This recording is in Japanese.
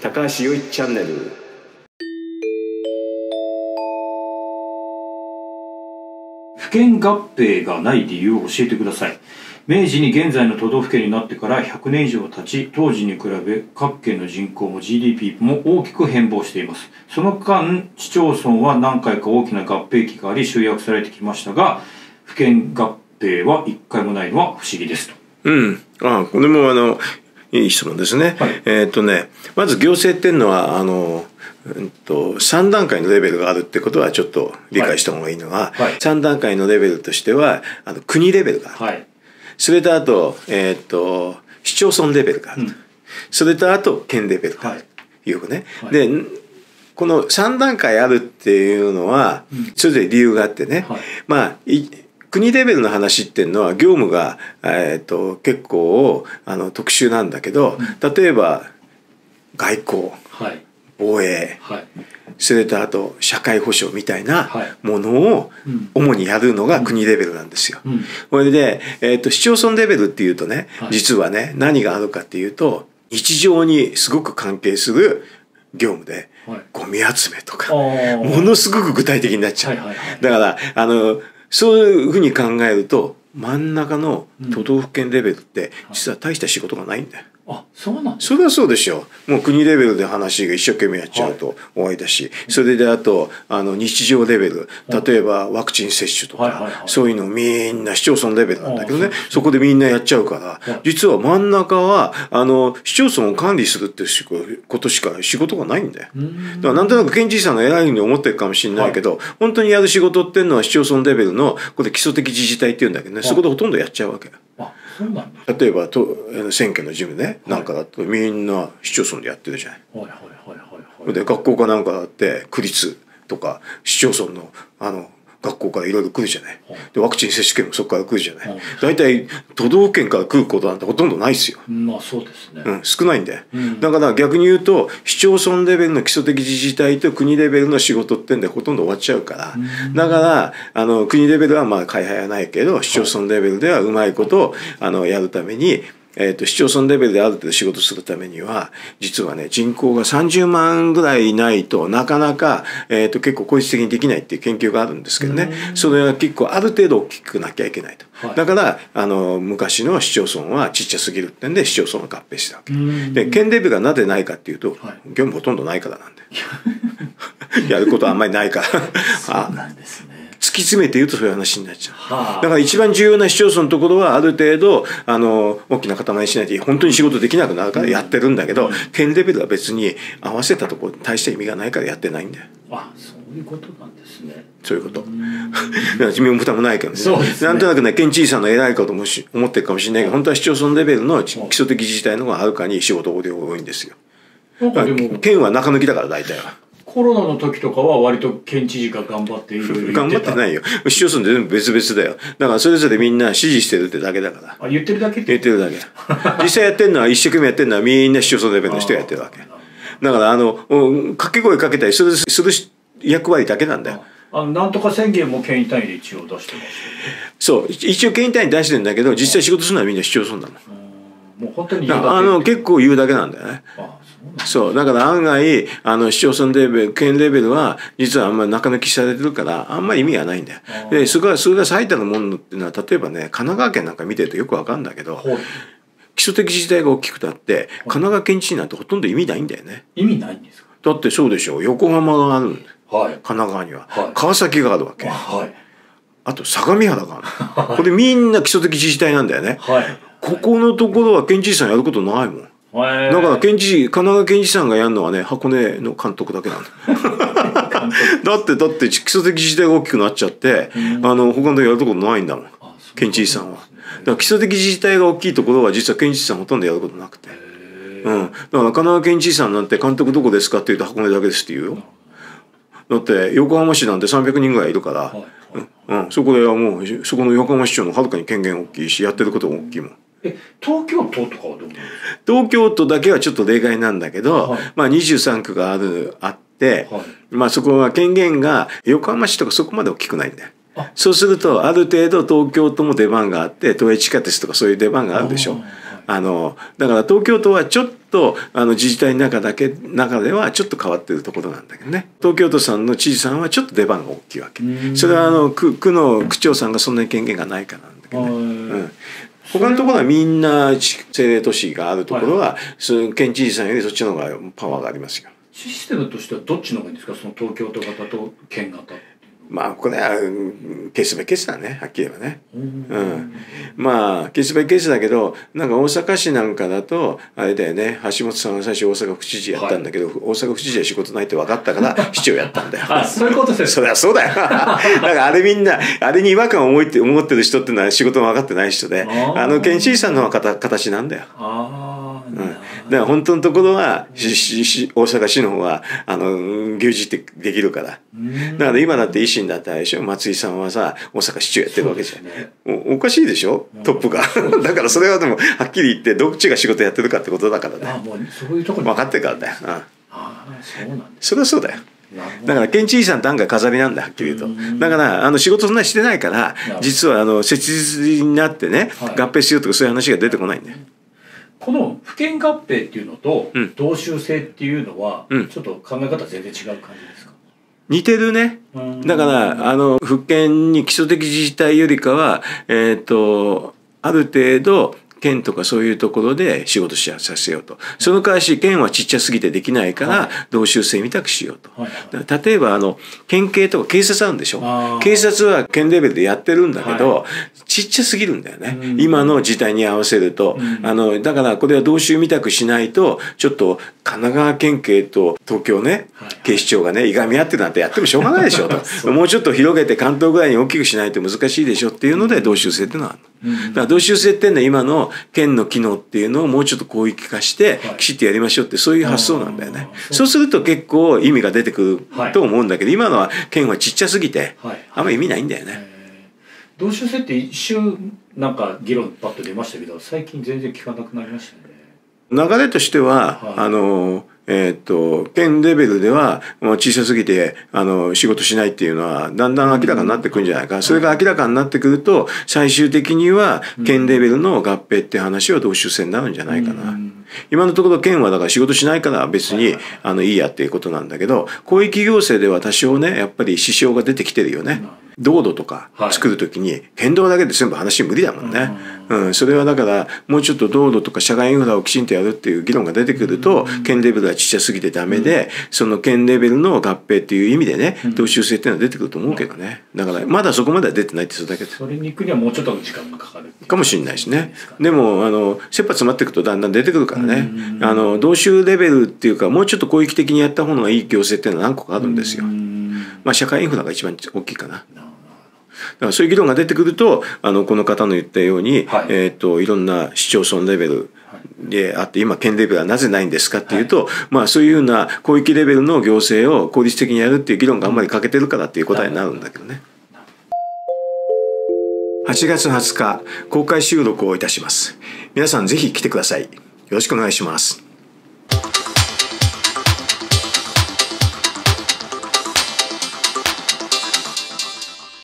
高橋洋一チャンネル。府県合併がない理由を教えてください。明治に現在の都道府県になってから100年以上経ち当時に比べ各県の人口も GDP も大きく変貌しています。その間市町村は何回か大きな合併期があり集約されてきましたが府県合併は一回もないのは不思議ですと。うん。あこれもあの、いい質問ですね。はい。えーっとね、まず行政っていうのは、あの、うんと3段階のレベルがあるってことはちょっと理解した方がいいのは、はい。はい。3段階のレベルとしてはあの国レベルがある、はい。それとあと,、えーっと市町村レベルがある、うん。それとあと県レベルがある、はい。いうね、はい。でこの3段階あるっていうのは、それぞれ理由があってね、はい。まあい国レベルの話っていうのは業務が、えー、と結構あの特殊なんだけど、例えば外交はい。防衛はい。それとあと社会保障みたいなはい。ものをうん。主にやるのが国レベルなんですよ。うん。これで、えー、と市町村レベルっていうとね、はい。実はね何があるかっていうと日常にすごく関係する業務で、はい。ゴミ集めとかものすごく具体的になっちゃう。だからあのそういうふうに考えると真ん中の都道府県レベルって実は大した仕事がないんだよ。あそうなんそれはそうでしょ。う。もう国レベルで話が一生懸命やっちゃうと終わりだし、それであと、あの、日常レベル、例えばワクチン接種とかはいはいはい、そういうのみんな市町村レベルなんだけどね。あそこでみんなやっちゃうからはい、実は真ん中は、あの、市町村を管理するっていうことしか仕事がないんだよ。だからなんとなく県知事さんが偉いように思ってるかもしれないけど、本当にやる仕事っていうのは市町村レベルの、これ基礎的自治体っていうんだけどね、そこでほとんどやっちゃうわけ。例えばと選挙の事務ね、なんかだとみんな市町村でやってるじゃない。はいはいはいはいはい。で学校かなんかだって区立とか市町村のあの学校からいろいろ来るじゃない。でワクチン接種券もそこから来るじゃない。はい。大体都道府県から来ることなんてほとんどないですよ。まあそうですね、うん、少ないんだよ、ん。だから逆に言うと市町村レベルの基礎的自治体と国レベルの仕事ってんでほとんど終わっちゃうから、だからあの国レベルはまあ開廃はないけど市町村レベルではうまいことあのやるためにえー、と市町村レベルである程度仕事するためには実はね人口が30万ぐらいいないとなかなか、えー、と結構効率的にできないっていう研究があるんですけどね。それは結構ある程度大きくなきゃいけないと、はい。だからあの昔の市町村はちっちゃすぎるってんで市町村が合併したわけん。で県レベルがなぜないかっていうと、はい。業務ほとんどないからなんで やることはあんまりないから。あなんですね突き詰めて言うとそういう話になっちゃう。はあだから一番重要な市町村のところはある程度あの大きな塊にしないと本当に仕事できなくなるからやってるんだけど、県レベルは別に合わせたところに大した意味がないからやってないんだよ。あそういうことなんですね。そういうこと。だから身も蓋もないけどね。そうですね。なんとなくね県知事さんの偉いこともし思ってるかもしれないけど本当は市町村レベルの基礎的自治体の方がはるかに仕事量が多いんですよ。県は中抜きだから大体は。コロナの時とかは割と県知事が頑張っていろいろ言ってた 頑張ってないよ。市町村で全部別々だよ。だからそれぞれみんな支持してるってだけだから。あ言ってるだけ言ってるだけ。実際やってるのは一生懸命やってるのはみんな市町村レベルの人がやってるわけ。だからあの、うん掛け声かけたりするする役割だけなんだよ。あのなんとか宣言も県単位で一応出してますそう。一応県単位に出してるんだけど、実際仕事するのはみんな市町村なの。もう本当にあの、結構言うだけなんだよね。あそう。だから案外、あの、市町村レベル、県レベルは、実はあんまり中抜きされてるから、あんまり意味がないんだよ。で、それが、それが最たるものっていうのは、例えばね、神奈川県なんか見てるとよくわかるんだけど、はい基礎的自治体が大きくたって、神奈川県知事なんてほとんど意味ないんだよね。意味ないんですか？だってそうでしょう。横浜があるんだよはい神奈川には、はい川崎があるわけ。はいあと相模原がある。これみんな基礎的自治体なんだよね。はいここのところは県知事さんやることないもん。はいだから県知事、神奈川県知事さんがやるのはね、箱根の監督だけなんだ。だって、だって基礎的自治体が大きくなっちゃって、あの、他のやるところないんだもん。県知事さんは。だから基礎的自治体が大きいところは実は県知事さんほとんどやることなくて。うん。だから神奈川県知事さんなんて監督どこですかって言うと箱根だけですって言うよ。だって横浜市なんて300人ぐらいいるから、はいうん、うん、そこではもうそこの横浜市長のはるかに権限大きいしやってることも大きいもん。え東京都とかはどう東京都だけはちょっと例外なんだけど、はい。まあ23区があるあって、はい。まあそこは権限が横浜市とかそこまで大きくないんだよ。あ。そうするとある程度東京都も出番があって都営地下鉄とかそういう出番があるでしょ。あのだから東京都はちょっとあの自治体の中だけ中ではちょっと変わってるところなんだけどね。東京都さんの知事さんはちょっと出番が大きいわけ。それはあの区区の区長さんがそんなに権限がないからなんだけどね、うん、他のところはみんな政令都市があるところは、その県知事さんよりそっちの方がパワーがありますよ。システムとしてはどっちの方がいいんですか？その東京都型と県型まあこれはうんケースバイケースだねはっきり言えばね。のうん、まあケースバイケースだけどなんか大阪市なんかだとあれだよね橋本さんは最初大阪府知事やったんだけど、大阪府知事は仕事ないって分かったから 市長やったんだよ。あそういうことですそりゃそうだよ。だからあれみんな、あれに違和感を思いって思ってる人ってのは仕事も分かってない人で、あの県知事さんの方形なんだよ。ああ、うん、だから本当のところはししし大阪市の方はあの牛耳ってできるから。だから今だって維新だったでしょ？松井さんはさ大阪市長やってるわけじゃん、ね。おおかしいでしょ？トップが。だからそれはでもはっきり言ってどっちが仕事やってるかってことだからね。あもうそういうところ分かってるからだよ、うん、ああそうなんでそれはそうだよ。だから県知事さんって案外飾りなんだはっきり言うと。だからあの仕事そんなにしてないから実はあの設立になってね、はい。合併しようとかそういう話が出てこないんだよこの府県合併っていうのとうん。同州制っていうのは、うん。ちょっと考え方全然違う感じですか？似てるね。うん。だからあの復権に基礎的自治体よりかはえっ、とある程度県とかそういうところで仕事しさせようと。その代わし県はちっちゃすぎてできないから、はい。同州制みたくしようと。例えばあの県警とか警察あるんでしょ？警察は県レベルでやってるんだけど、はちっちゃすぎるんだよね、うん。今の時代に合わせると、うん。あのだからこれは同州みたくしないとちょっと神奈川県警と東京ね、はい。警視庁がねいがみ合ってるなんてやってもしょうがないでしょと。もうちょっと広げて関東ぐらいに大きくしないと難しいでしょっていうので同州制っていうのはあるだから同州制っていうのは今の県の機能っていうのをもうちょっと広域化してはい。きちっとやりましょうってそういう発想なんだよね。そう。すると結構意味が出てくはいると思うんだけど今のは県はちっちゃすぎてはい。あんまり意味ないんだよね。えー。同州制って一瞬なんか議論パッと出ましたけど最近全然聞かなくなりましたよね流れとしては、はい。あのえーっと県レベルではもう小さすぎてあの仕事しないっていうのはだんだん明らかになってくるんじゃないか、それが明らかになってくると最終的には県レベルの合併って話は同州制になるんじゃないかな。うん今のところ県はだから仕事しないから別にあのいいやっていうことなんだけど広域行政では多少ねやっぱり支障が出てきてるよね。道路とかはい。作るときに県道だけで全部話無理だもんね。うん、それはだからもうちょっと道路とか社会インフラをきちんとやるっていう議論が出てくると県レベルはちっちゃすぎてダメでその県レベルの合併っていう意味でね同州制っていうのは出てくると思うけどね。だからまだそこまでは出てないってそれだけで。それに行くにはもうちょっとの時間がかかるかもしれないしね。でもあの切羽詰まっていくとだんだん出てくるからね。うんあの同州レベルっていうかもうちょっと広域的にやった方がいい行政っていうのは何個かあるんですよ。う。んまあ社会インフラが一番大きいかな。だからそういう議論が出てくるとあのこの方の言ったように、はい。えー、といろんな市町村レベルであって今県レベルはなぜないんですかっていうと、まあそういうような広域レベルの行政を効率的にやるっていう議論があんまり欠けてるからっていう答えになるんだけどね。8月20日公開収録をいたします。皆さんぜひ来てください。よろしくお願いします。